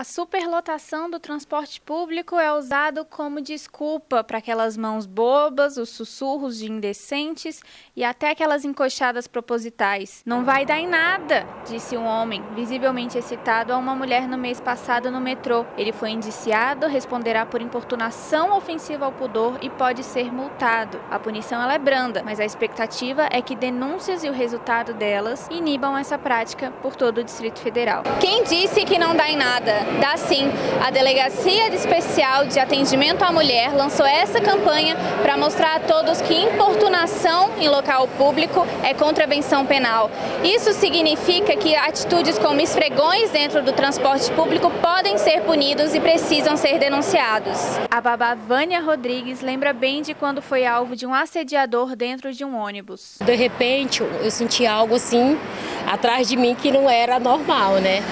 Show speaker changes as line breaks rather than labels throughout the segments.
A superlotação do transporte público é usado como desculpa para aquelas mãos bobas, os sussurros de indecentes e até aquelas encoxadas propositais. Não vai dar em nada, disse um homem, visivelmente excitado a uma mulher no mês passado no metrô. Ele foi indiciado, responderá por importunação ofensiva ao pudor e pode ser multado. A punição é branda, mas a expectativa é que denúncias e o resultado delas inibam essa prática por todo o Distrito Federal.
Quem disse que não dá em nada? Dá sim. A Delegacia de Especial de Atendimento à Mulher lançou essa campanha para mostrar a todos que importunação em local público é contravenção penal. Isso significa que atitudes como esfregões dentro do transporte público podem ser punidos e precisam ser denunciados.
A babá Vânia Rodrigues lembra bem de quando foi alvo de um assediador dentro de um ônibus.
De repente, eu senti algo assim atrás de mim que não era normal, né?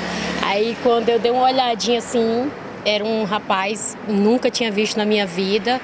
Aí quando eu dei uma olhadinha assim, era um rapaz, nunca tinha visto na minha vida.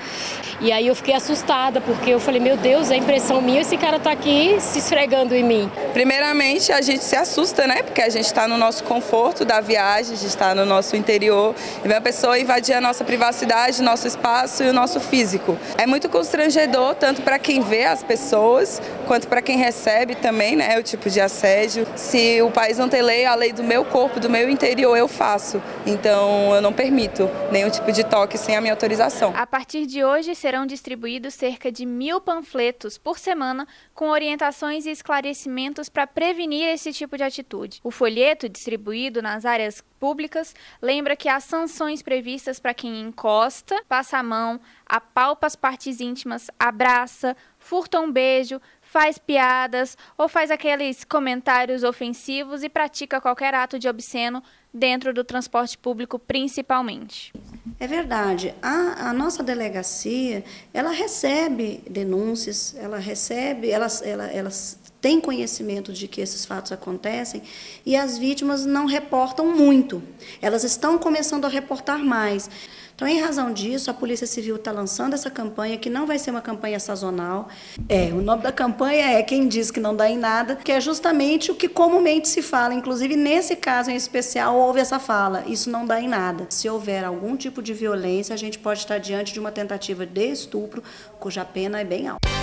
E aí eu fiquei assustada, porque eu falei, meu Deus, é impressão minha, esse cara tá aqui se esfregando em mim.
Primeiramente, a gente se assusta, né? Porque a gente está no nosso conforto da viagem, a gente está no nosso interior, e vem a pessoa invadir a nossa privacidade, nosso espaço e o nosso físico. É muito constrangedor, tanto para quem vê as pessoas, quanto para quem recebe também, né? O tipo de assédio. Se o país não tem lei, a lei do meu corpo, do meu interior, eu faço. Então, eu não permito nenhum tipo de toque sem a minha autorização.
A partir de hoje, serão distribuídos cerca de mil panfletos por semana com orientações e esclarecimentos para prevenir esse tipo de atitude. O folheto, distribuído nas áreas públicas, lembra que há sanções previstas para quem encosta, passa a mão, apalpa as partes íntimas, abraça, furta um beijo, faz piadas ou faz aqueles comentários ofensivos e pratica qualquer ato de obsceno dentro do transporte público, principalmente.
É verdade. A, a, nossa delegacia, ela recebe denúncias, ela recebe, elas, ela, elas têm conhecimento de que esses fatos acontecem e as vítimas não reportam muito. Elas estão começando a reportar mais. Então, em razão disso, a Polícia Civil está lançando essa campanha, que não vai ser uma campanha sazonal. É, o nome da campanha é Quem Diz Que Não Dá em Nada, que é justamente o que comumente se fala. Inclusive, nesse caso em especial, houve essa fala: isso não dá em nada. Se houver algum tipo de violência, a gente pode estar diante de uma tentativa de estupro, cuja pena é bem alta.